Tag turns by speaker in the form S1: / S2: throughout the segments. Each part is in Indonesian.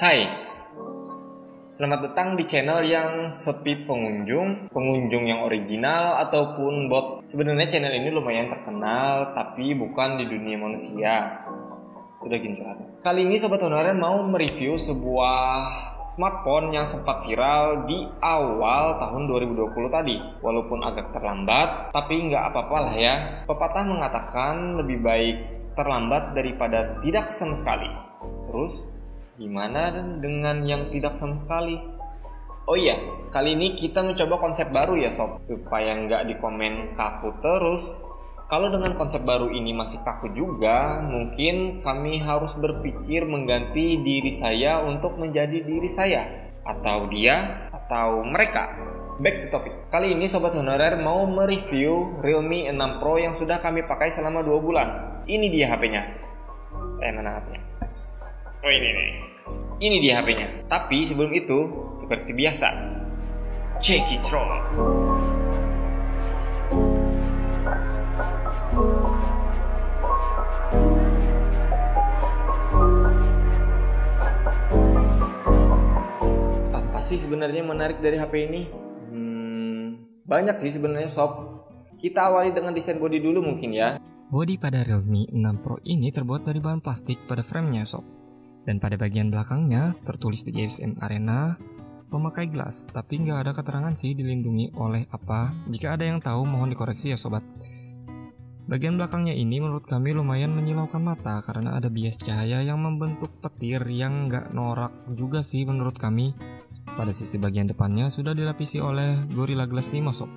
S1: Hai, selamat datang di channel yang sepi pengunjung, pengunjung yang original ataupun bot. Sebenarnya channel ini lumayan terkenal, tapi bukan di dunia manusia. Sudah gini curhat. Kali ini Sobat Honorer mau mereview sebuah smartphone yang sempat viral di awal tahun 2020 tadi. Walaupun agak terlambat, tapi nggak apa-apa lah ya. Pepatah mengatakan lebih baik terlambat daripada tidak sama sekali. Terus Gimana dengan yang tidak sama sekali? Oh iya, kali ini kita mencoba konsep baru ya sob, supaya nggak di komen kaku terus. Kalau dengan konsep baru ini masih kaku juga, mungkin kami harus berpikir mengganti diri saya untuk menjadi diri saya, atau dia, atau mereka. Back to topic. Kali ini Sobat Honorer mau mereview Realme 6 Pro yang sudah kami pakai selama 2 bulan. Ini dia HP-nya. Eh, mana HP-nya? Oh ini nih. Ini dia HP-nya. Tapi sebelum itu, seperti biasa, check it roll. Apa sih sebenarnya menarik dari HP ini? Hmm, banyak sih sebenarnya sob. Kita awali dengan desain body dulu mungkin ya.
S2: Body pada Realme 6 Pro ini terbuat dari bahan plastik pada framenya sob. Dan pada bagian belakangnya tertulis di GSM Arena memakai gelas, tapi nggak ada keterangan sih dilindungi oleh apa. Jika ada yang tahu mohon dikoreksi ya sobat. Bagian belakangnya ini menurut kami lumayan menyilaukan mata karena ada bias cahaya yang membentuk petir yang nggak norak juga sih menurut kami. Pada sisi bagian depannya sudah dilapisi oleh Gorilla Glass 5 sob.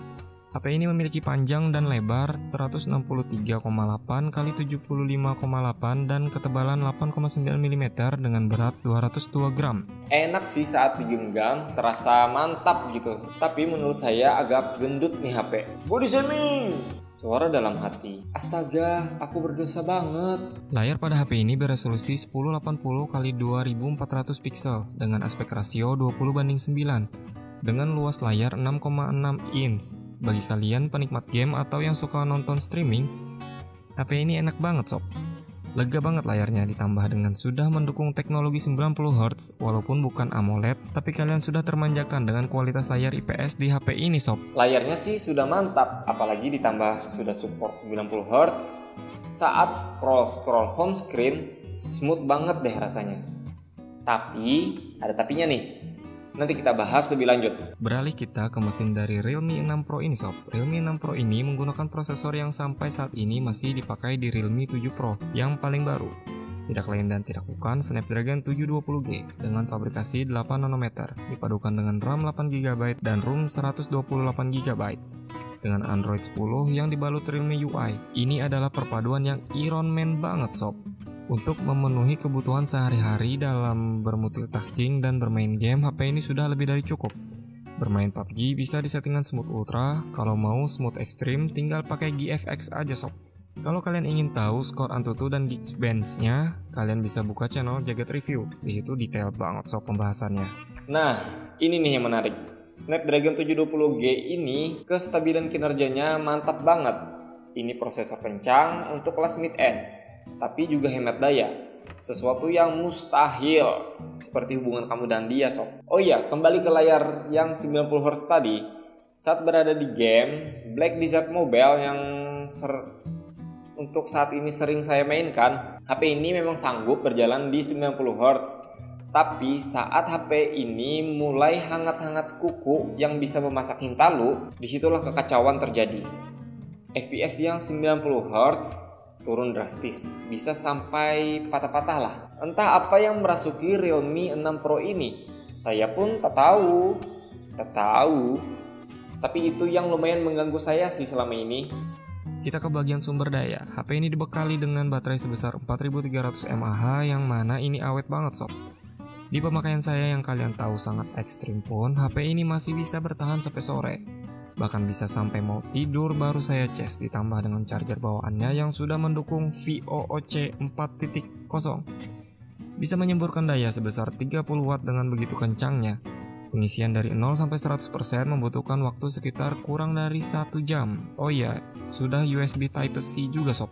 S2: HP ini memiliki panjang dan lebar 163,8 x 75,8 dan ketebalan 8,9 mm dengan berat 202 gram.
S1: Enak sih saat digenggam, terasa mantap gitu. Tapi menurut saya agak gendut nih HP. Body shaming! Suara dalam hati. Astaga, aku berdosa banget.
S2: Layar pada HP ini beresolusi 1080 x 2400 pixel dengan aspek rasio 20 banding 9 dengan luas layar 6,6 inch. Bagi kalian penikmat game atau yang suka nonton streaming, HP ini enak banget sob. Lega banget layarnya ditambah dengan sudah mendukung teknologi 90Hz walaupun bukan AMOLED, tapi kalian sudah termanjakan dengan kualitas layar IPS di HP ini sob.
S1: Layarnya sih sudah mantap, apalagi ditambah sudah support 90Hz. Saat scroll-scroll home screen, smooth banget deh rasanya. Tapi, ada tapinya nih, Nanti kita bahas lebih lanjut.
S2: Beralih kita ke mesin dari Realme 6 Pro ini sob. Realme 6 Pro ini menggunakan prosesor yang sampai saat ini masih dipakai di Realme 7 Pro yang paling baru. Tidak lain dan tidak bukan Snapdragon 720G dengan fabrikasi 8 nanometer dipadukan dengan RAM 8GB dan ROM 128GB dengan Android 10 yang dibalut Realme UI. Ini adalah perpaduan yang Iron Man banget sob untuk memenuhi kebutuhan sehari-hari dalam bermultitasking dan bermain game, HP ini sudah lebih dari cukup. Bermain PUBG bisa disettingan smooth ultra, kalau mau smooth extreme tinggal pakai GFX aja sob. Kalau kalian ingin tahu skor Antutu dan Geekbench-nya, kalian bisa buka channel Jagat Review. Di situ detail banget sob pembahasannya.
S1: Nah, ini nih yang menarik. Snapdragon 720G ini kestabilan kinerjanya mantap banget. Ini prosesor kencang untuk kelas mid-end tapi juga hemat daya. Sesuatu yang mustahil seperti hubungan kamu dan dia, sob. Oh iya, kembali ke layar yang 90 Hz tadi. Saat berada di game, Black Desert Mobile yang ser untuk saat ini sering saya mainkan, HP ini memang sanggup berjalan di 90 Hz. Tapi saat HP ini mulai hangat-hangat kuku yang bisa memasak hintalu, di situlah kekacauan terjadi. FPS yang 90 Hz turun drastis, bisa sampai patah-patah lah. Entah apa yang merasuki Realme 6 Pro ini, saya pun tak tahu, tak tahu. Tapi itu yang lumayan mengganggu saya sih selama ini.
S2: Kita ke bagian sumber daya. HP ini dibekali dengan baterai sebesar 4300 mAh yang mana ini awet banget sob. Di pemakaian saya yang kalian tahu sangat ekstrim pun, HP ini masih bisa bertahan sampai sore. Bahkan bisa sampai mau tidur baru saya cas ditambah dengan charger bawaannya yang sudah mendukung VOOC 4.0. Bisa menyemburkan daya sebesar 30 watt dengan begitu kencangnya. Pengisian dari 0 sampai 100% membutuhkan waktu sekitar kurang dari 1 jam. Oh iya, sudah USB Type-C juga sob.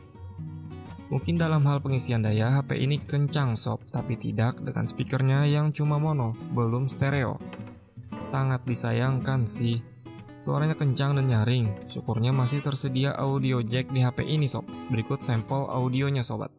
S2: Mungkin dalam hal pengisian daya HP ini kencang sob, tapi tidak dengan speakernya yang cuma mono, belum stereo. Sangat disayangkan sih. Suaranya kencang dan nyaring. Syukurnya masih tersedia audio jack di HP ini sob. Berikut sampel audionya sobat.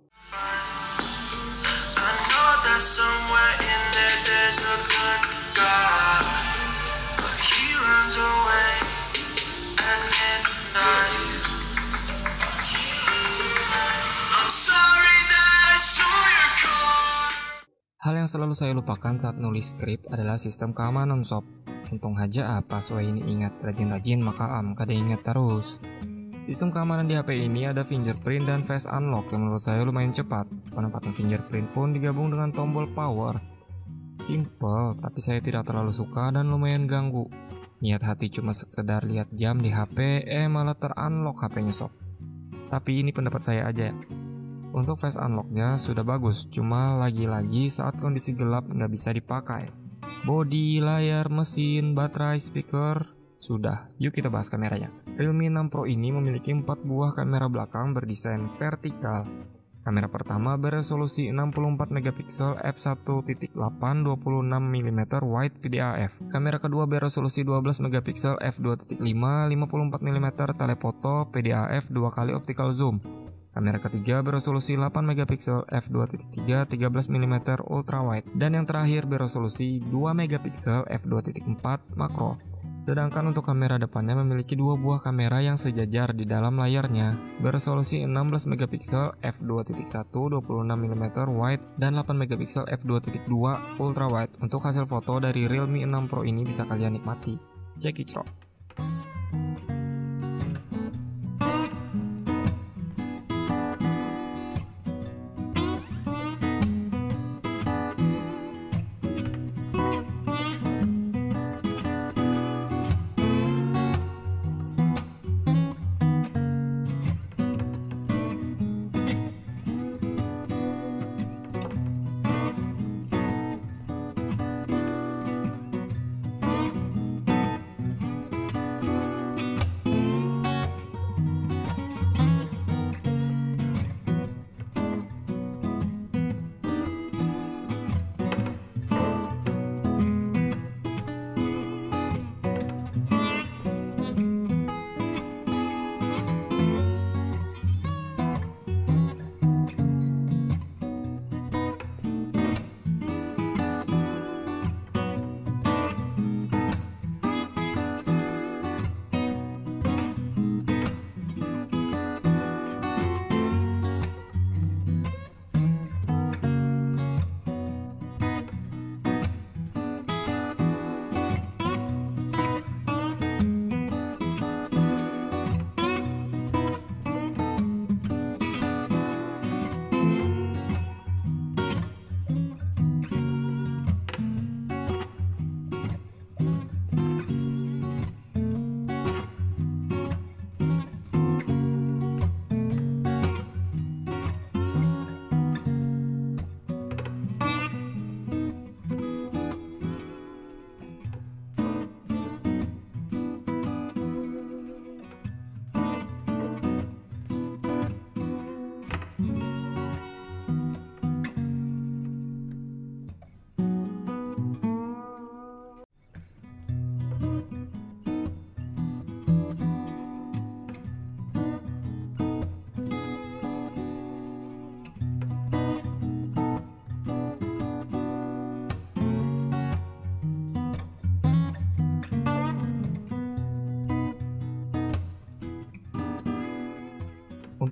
S2: Hal yang selalu saya lupakan saat nulis skrip adalah sistem keamanan sob. Untung aja apa soal ini ingat rajin-rajin maka am kada ingat terus. Sistem keamanan di HP ini ada fingerprint dan face unlock yang menurut saya lumayan cepat. Penempatan fingerprint pun digabung dengan tombol power. Simple, tapi saya tidak terlalu suka dan lumayan ganggu. Niat hati cuma sekedar lihat jam di HP, eh malah terunlock HP-nya sob. Tapi ini pendapat saya aja ya. Untuk face unlocknya sudah bagus, cuma lagi-lagi saat kondisi gelap nggak bisa dipakai. Bodi, layar, mesin, baterai, speaker, sudah. Yuk kita bahas kameranya. Realme 6 Pro ini memiliki 4 buah kamera belakang berdesain vertikal. Kamera pertama beresolusi 64 megapiksel f1.8 26 mm wide PDAF. Kamera kedua beresolusi 12 megapiksel f2.5 54 mm telefoto PDAF 2 kali optical zoom. Kamera ketiga beresolusi 8 megapiksel f2.3 13 mm ultrawide dan yang terakhir beresolusi 2 megapiksel f2.4 makro. Sedangkan untuk kamera depannya memiliki dua buah kamera yang sejajar di dalam layarnya, beresolusi 16 megapiksel f2.1 26 mm wide dan 8 megapiksel f2.2 ultrawide. Untuk hasil foto dari Realme 6 Pro ini bisa kalian nikmati. Check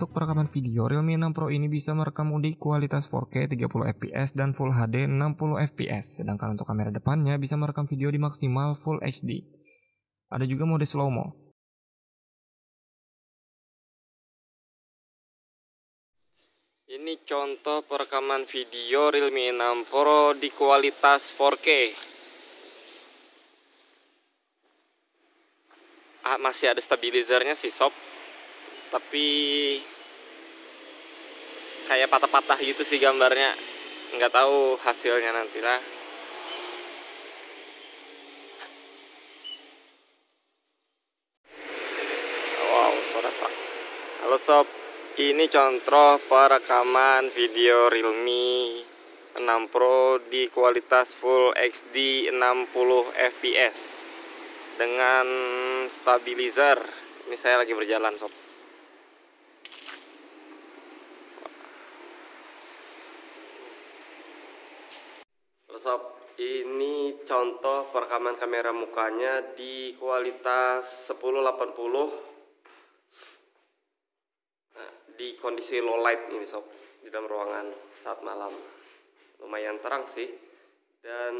S2: Untuk perekaman video, Realme 6 Pro ini bisa merekam di kualitas 4K 30 fps dan Full HD 60 fps, sedangkan untuk kamera depannya bisa merekam video di maksimal Full HD. Ada juga mode slow-mo. Ini contoh perekaman video Realme 6 Pro di kualitas 4K. Ah, masih ada stabilizernya sih sob tapi kayak patah-patah gitu sih gambarnya nggak tahu hasilnya nanti lah wow suara pak halo sob
S1: Ini contoh perekaman video Realme 6 Pro di kualitas Full HD 60 fps dengan stabilizer. Ini saya lagi berjalan sob. sob ini contoh perekaman kamera mukanya di kualitas 1080 nah, di kondisi low light ini sob di dalam ruangan saat malam. Lumayan terang sih. Dan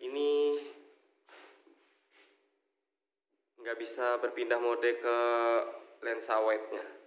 S1: ini nggak bisa berpindah mode ke lensa wide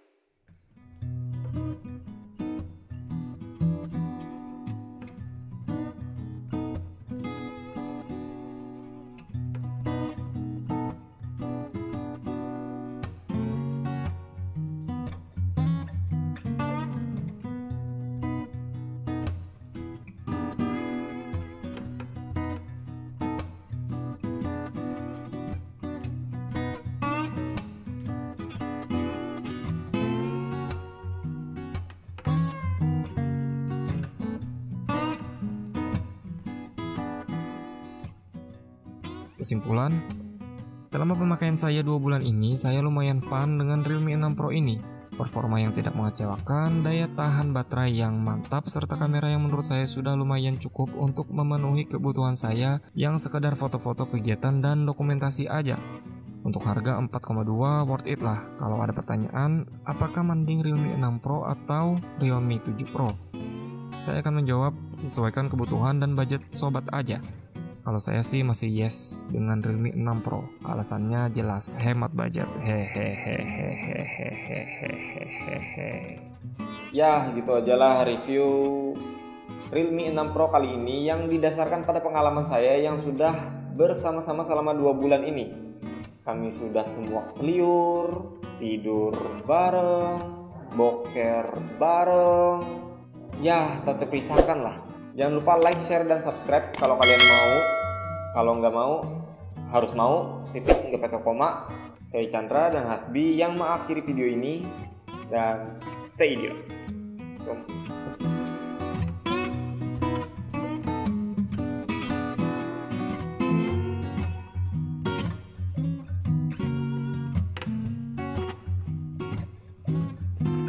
S2: Kesimpulan, selama pemakaian saya dua bulan ini, saya lumayan fun dengan Realme 6 Pro ini. Performa yang tidak mengecewakan, daya tahan baterai yang mantap, serta kamera yang menurut saya sudah lumayan cukup untuk memenuhi kebutuhan saya yang sekedar foto-foto kegiatan dan dokumentasi aja. Untuk harga 4,2 worth it lah. Kalau ada pertanyaan, apakah mending Realme 6 Pro atau Realme 7 Pro? Saya akan menjawab sesuaikan kebutuhan dan budget sobat aja. Kalau saya sih masih yes dengan Realme 6 Pro. Alasannya jelas hemat budget. Hehehehehehehehehe.
S1: Ya, gitu aja lah review Realme 6 Pro kali ini yang didasarkan pada pengalaman saya yang sudah bersama-sama selama dua bulan ini. Kami sudah semua seliur, tidur bareng, boker bareng. Ya, tetap pisahkan lah Jangan lupa like, share, dan subscribe kalau kalian mau. Kalau nggak mau, harus mau. Titik nggak pakai koma. Saya Chandra dan Hasbi yang mengakhiri video ini dan stay idiot.